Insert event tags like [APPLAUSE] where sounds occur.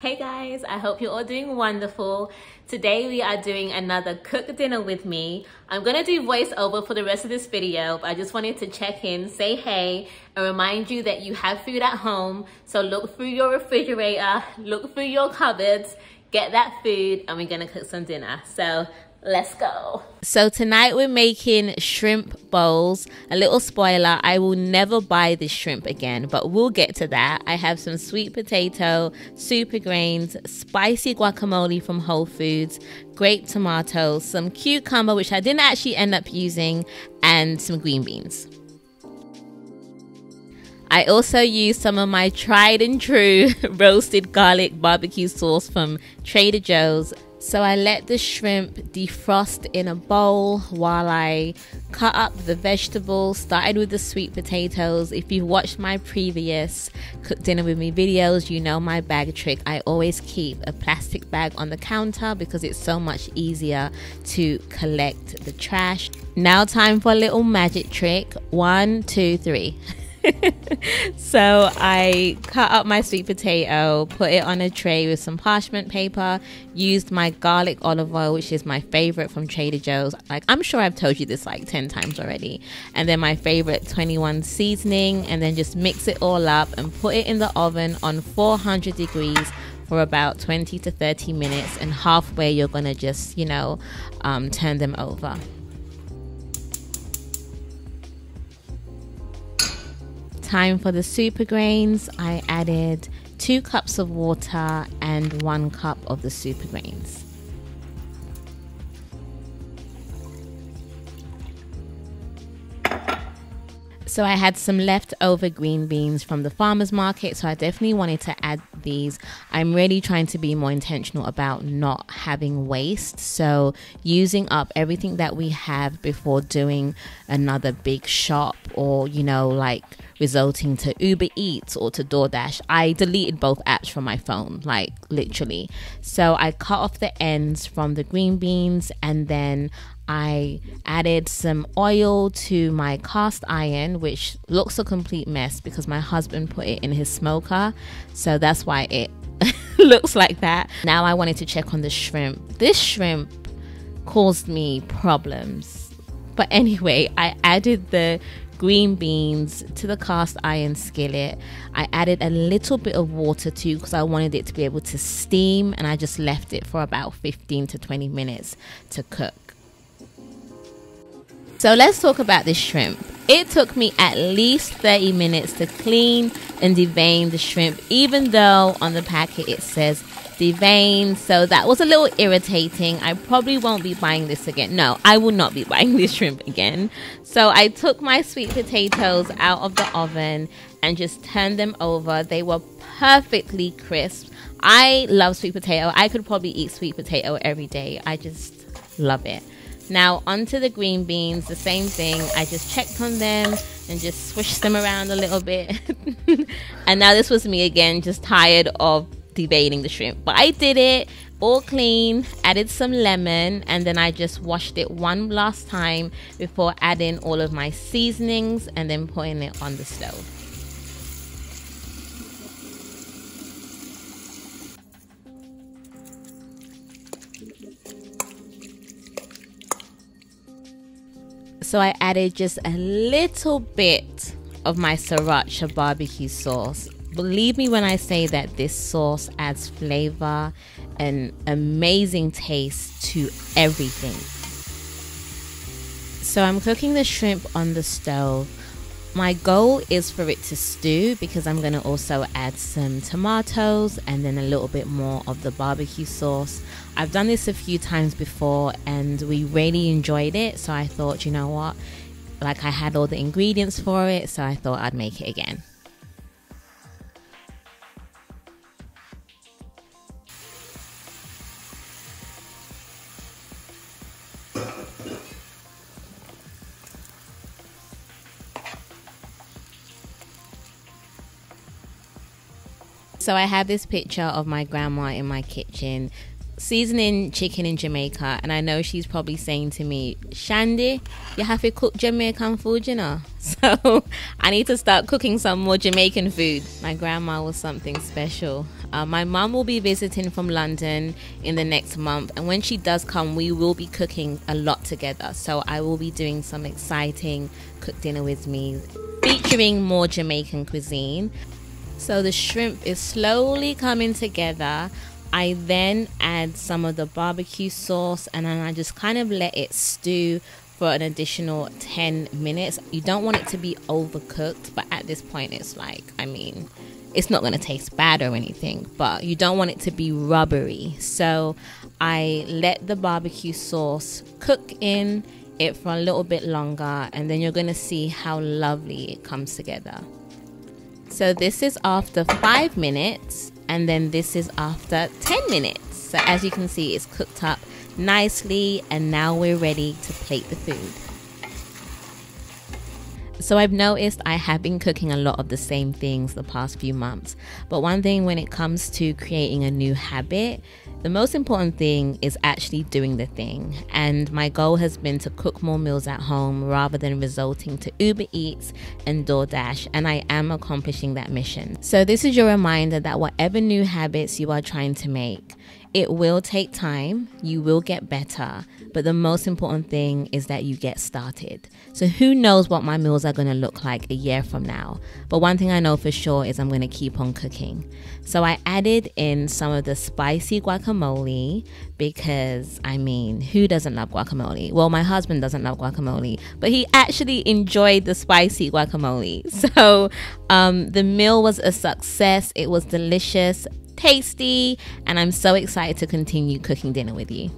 Hey guys, I hope you're all doing wonderful. Today we are doing another cook dinner with me. I'm gonna do voiceover for the rest of this video, but I just wanted to check in, say hey, and remind you that you have food at home. So look through your refrigerator, look through your cupboards, get that food, and we're gonna cook some dinner. So Let's go. So tonight we're making shrimp bowls. A little spoiler, I will never buy this shrimp again, but we'll get to that. I have some sweet potato, super grains, spicy guacamole from Whole Foods, grape tomatoes, some cucumber, which I didn't actually end up using, and some green beans. I also used some of my tried and true [LAUGHS] roasted garlic barbecue sauce from Trader Joe's so I let the shrimp defrost in a bowl while I cut up the vegetables. Started with the sweet potatoes. If you've watched my previous cook dinner with me videos, you know my bag trick. I always keep a plastic bag on the counter because it's so much easier to collect the trash. Now time for a little magic trick. One, two, three. [LAUGHS] [LAUGHS] so I cut up my sweet potato, put it on a tray with some parchment paper, used my garlic olive oil, which is my favorite from Trader Joe's. Like I'm sure I've told you this like 10 times already. And then my favorite 21 seasoning, and then just mix it all up and put it in the oven on 400 degrees for about 20 to 30 minutes. And halfway, you're gonna just, you know, um, turn them over. Time for the super grains, I added two cups of water and one cup of the super grains. So I had some leftover green beans from the farmer's market, so I definitely wanted to add these. I'm really trying to be more intentional about not having waste. So using up everything that we have before doing another big shop or, you know, like resulting to Uber Eats or to DoorDash. I deleted both apps from my phone, like literally. So I cut off the ends from the green beans and then I added some oil to my cast iron, which looks a complete mess because my husband put it in his smoker. So that's why it [LAUGHS] looks like that. Now I wanted to check on the shrimp. This shrimp caused me problems. But anyway, I added the green beans to the cast iron skillet. I added a little bit of water too because I wanted it to be able to steam and I just left it for about 15 to 20 minutes to cook. So let's talk about this shrimp. It took me at least 30 minutes to clean and devein the shrimp, even though on the packet it says devein. So that was a little irritating. I probably won't be buying this again. No, I will not be [LAUGHS] buying this shrimp again. So I took my sweet potatoes out of the oven and just turned them over. They were perfectly crisp. I love sweet potato. I could probably eat sweet potato every day. I just love it. Now onto the green beans, the same thing. I just checked on them and just swished them around a little bit. [LAUGHS] and now this was me again, just tired of deveining the shrimp. But I did it all clean, added some lemon, and then I just washed it one last time before adding all of my seasonings and then putting it on the stove. So I added just a little bit of my sriracha barbecue sauce Believe me when I say that this sauce adds flavor and amazing taste to everything. So I'm cooking the shrimp on the stove. My goal is for it to stew because I'm going to also add some tomatoes and then a little bit more of the barbecue sauce. I've done this a few times before and we really enjoyed it. So I thought, you know what? Like I had all the ingredients for it, so I thought I'd make it again. So I have this picture of my grandma in my kitchen seasoning chicken in Jamaica, and I know she's probably saying to me, Shandy, you have to cook Jamaican food, you know. [LAUGHS] So I need to start cooking some more Jamaican food. My grandma was something special. Uh, my mom will be visiting from London in the next month, and when she does come, we will be cooking a lot together. So I will be doing some exciting cook dinner with me, featuring more Jamaican cuisine. So the shrimp is slowly coming together. I then add some of the barbecue sauce and then I just kind of let it stew for an additional 10 minutes. You don't want it to be overcooked, but at this point, it's like, I mean, it's not going to taste bad or anything, but you don't want it to be rubbery. So I let the barbecue sauce cook in it for a little bit longer, and then you're going to see how lovely it comes together. So this is after five minutes, and then this is after 10 minutes. So as you can see, it's cooked up nicely, and now we're ready to plate the food. So I've noticed I have been cooking a lot of the same things the past few months. But one thing when it comes to creating a new habit, the most important thing is actually doing the thing. And my goal has been to cook more meals at home rather than resorting to Uber Eats and DoorDash. And I am accomplishing that mission. So this is your reminder that whatever new habits you are trying to make, it will take time, you will get better, but the most important thing is that you get started. So, who knows what my meals are going to look like a year from now? But one thing I know for sure is I'm going to keep on cooking. So, I added in some of the spicy guacamole because I mean, who doesn't love guacamole? Well, my husband doesn't love guacamole, but he actually enjoyed the spicy guacamole. [LAUGHS] So, um, the meal was a success, it was delicious tasty, and I'm so excited to continue cooking dinner with you.